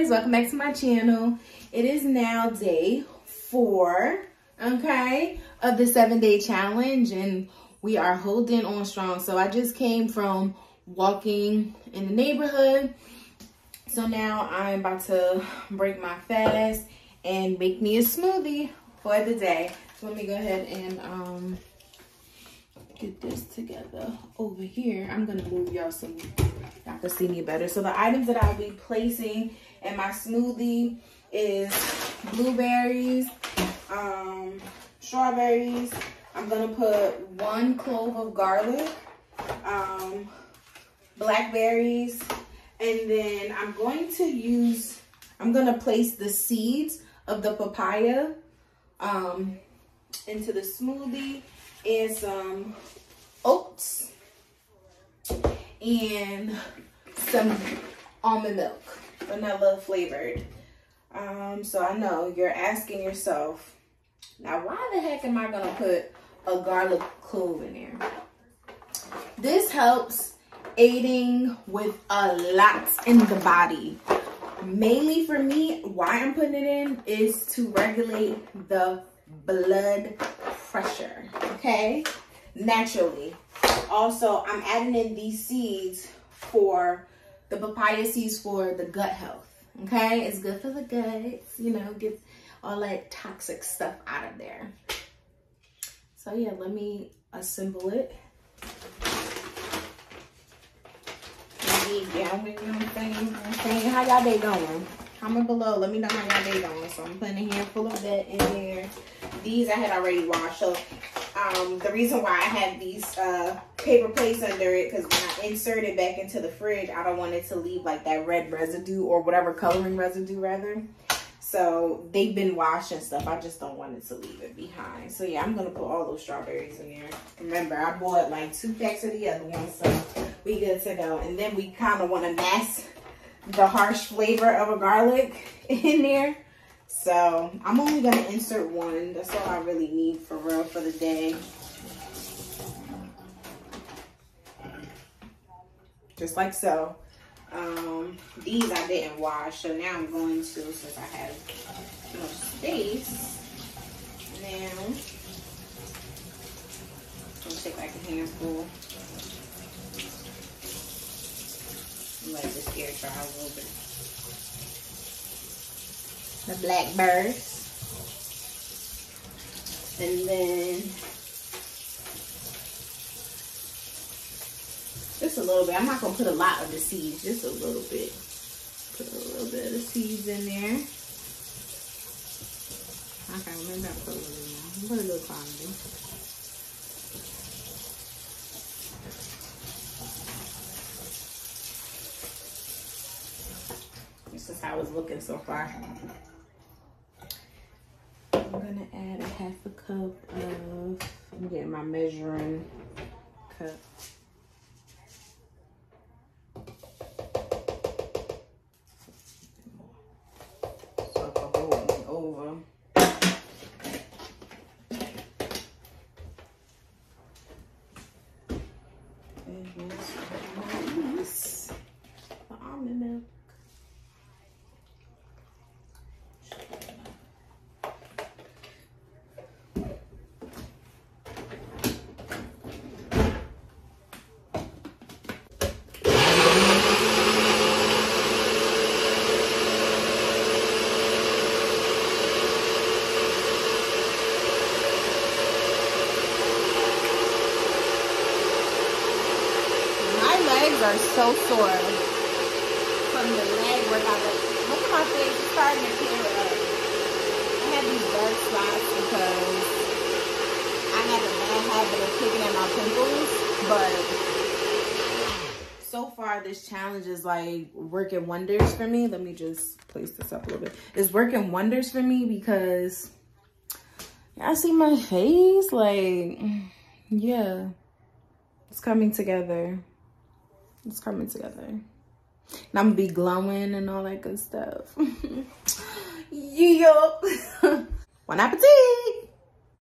guys welcome back to my channel. It is now day four okay of the seven day challenge and we are holding on strong. So i just came from walking in the neighborhood. So now i'm about to break my fast and make me a smoothie for the day. So let me go ahead and um get this together over here. I'm gonna move y'all so y'all see me better. So the items that i'll be placing in my smoothie is blueberries um strawberries. I'm gonna put one clove of garlic um blackberries and then i'm going to use i'm gonna place the seeds of the papaya um into the smoothie and some oats and some almond milk, vanilla flavored. Um, so I know you're asking yourself, now why the heck am I gonna put a garlic clove in there? This helps aiding with a lot in the body. Mainly for me, why I'm putting it in is to regulate the blood pressure, okay? Naturally. Also, I'm adding in these seeds for the papaya seeds for the gut health, okay? It's good for the gut, you know, get all that toxic stuff out of there. So yeah, let me assemble it. Yeah, I'm? How y'all day going? Comment below. Let me know how y'all day going. So I'm putting a handful of that in there. These I had already washed. So um, the reason why I have these uh, paper plates under it, because when I insert it back into the fridge, I don't want it to leave like that red residue or whatever coloring residue rather. So they've been washed and stuff. I just don't want it to leave it behind. So yeah, I'm to put all those strawberries in there. Remember, I bought like two packs of the other ones. So we good to go. And then we kind of want to mask the harsh flavor of a garlic in there. So I'm only gonna insert one. That's all I really need for real for the day. Just like so. Um, these I didn't wash, so now I'm going to, since I have more space, now, I'm gonna take like a handful. The blackbirds. And then just a little bit. I'm not gonna put a lot of the seeds, just a little bit. Put a little bit of the seeds in there. Okay, maybe I'll put a little more. Put a little quantity. How it's looking so far. I'm gonna add a half a cup of, I'm getting my measuring cup. Are so sore from the leg workout. Look at my face, it's starting to clear up. I had these dark spots because I had a bad habit of picking at my pimples, but so far this challenge is like working wonders for me. Let me just place this up a little bit. It's working wonders for me because I see my face like, yeah, it's coming together. It's coming together. And I'm gonna be glowing and all that good stuff. yeah. bon appetit!